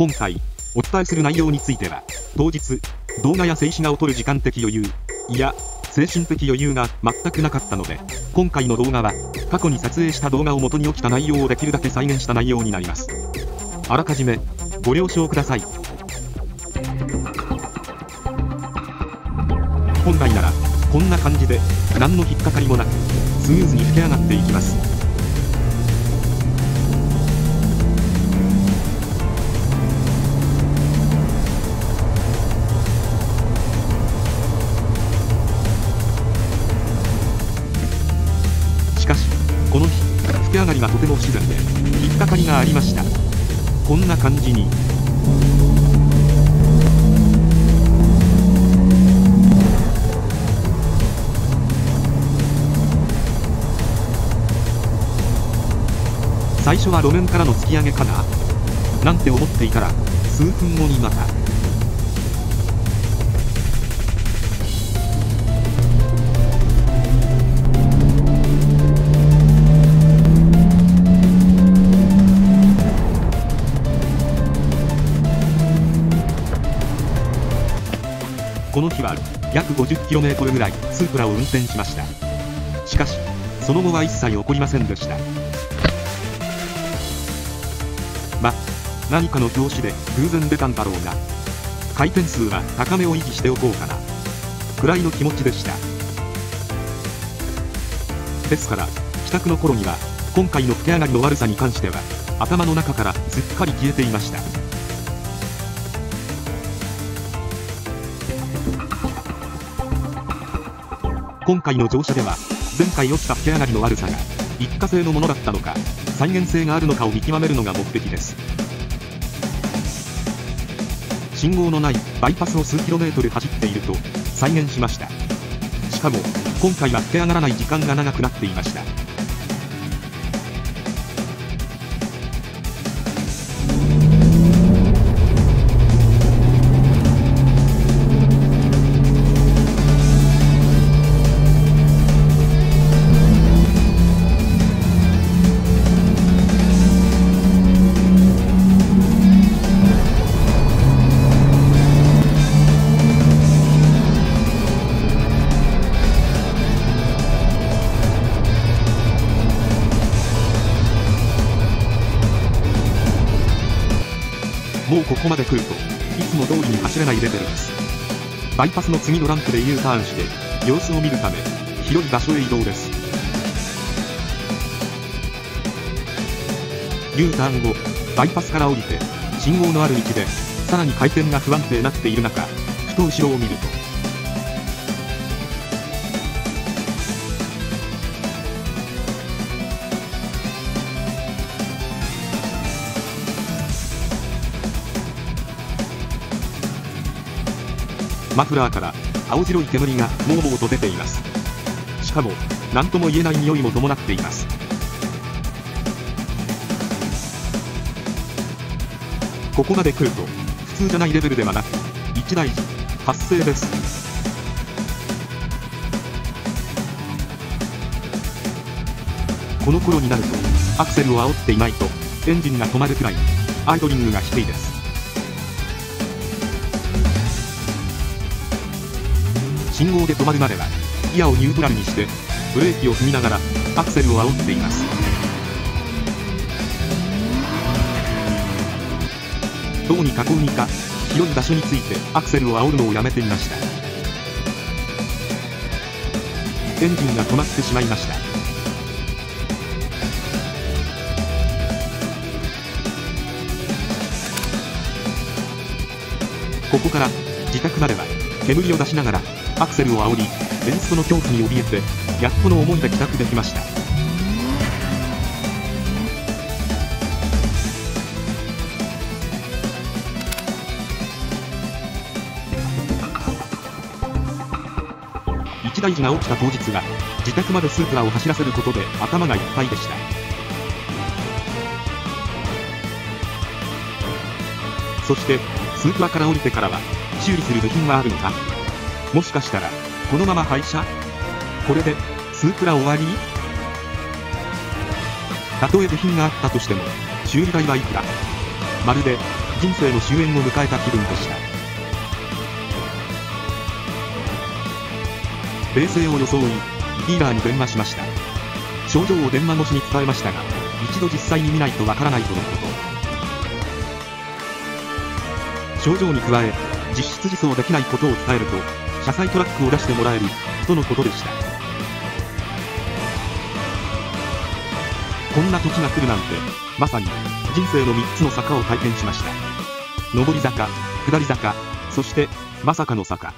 今回、お伝えする内容については、当日、動画や静止画を撮る時間的余裕、いや、精神的余裕が全くなかったので、今回の動画は、過去に撮影した動画を元に起きた内容をできるだけ再現した内容になります。あらかじめ、ご了承ください。本来なら、こんな感じで、何の引っかかりもなく、スムーズに吹け上がっていきます。りがとても不自然で引っかかりがありました。こんな感じに。最初は路面からの突き上げかな。なんて思っていたら数分後にまた。この日は約 50km ぐらいスープラを運転しました。しかしその後は一切起こりませんでした。ま何かの拍子で偶然出たんだろうが回転数は高めを維持しておこうかな。くらいの気持ちでした。ですから帰宅の頃には今回の吹き上がりの悪さに関しては頭の中からすっかり消えていました。今回の乗車では前回起きた吹き上がりの悪さが一過性のものだったのか再現性があるのかを見極めるのが目的です。信号のないバイパスを数キロメートル走っていると再現しました。しかも今回は吹け上がらない時間が長くなっていました。ここまで来ると、いつも通りに走れないレベルです。バイパスの次のランプで U ターンして、様子を見るため、広い場所へ移動です。U ターン後、バイパスから降りて、信号のある道で、さらに回転が不安定になっている中、ふと後ろを見ると、マフラーから青白い煙がもうもうと出ています。しかも何とも言えない匂いも伴っています。ここまで来ると普通じゃないレベルではなく一大事発生です。この頃になるとアクセルを煽っていないとエンジンが止まるくらいアイドリングが低いです。信号で止まるまではギアをニュートラルにしてブレーキを踏みながらアクセルを煽っています。どうにかこうにか広い場所についてアクセルを煽るのをやめてみました。エンジンが止まってしまいました。ここから自宅までは煙を出しながらアクセルを煽りベンストの恐怖に怯えてやっとの思いで帰宅できました。一大事が起きた当日は自宅までスープラを走らせることで頭がいっぱいでした。そしてスープラから降りてからは修理する部品はあるのか。もしかしたら、このまま廃車？これで、スープラ終わり？たとえ部品があったとしても、修理代はいくら？まるで、人生の終焉を迎えた気分でした。冷静を装いディーラーに電話しました。症状を電話越しに伝えましたが一度実際に見ないとわからないとのこと。症状に加え実質自走できないことを伝えると車載トラックを出してもらえるとのことでした。こんな時が来るなんてまさに人生の3つの坂を体験しました。上り坂下り坂そしてまさかの坂。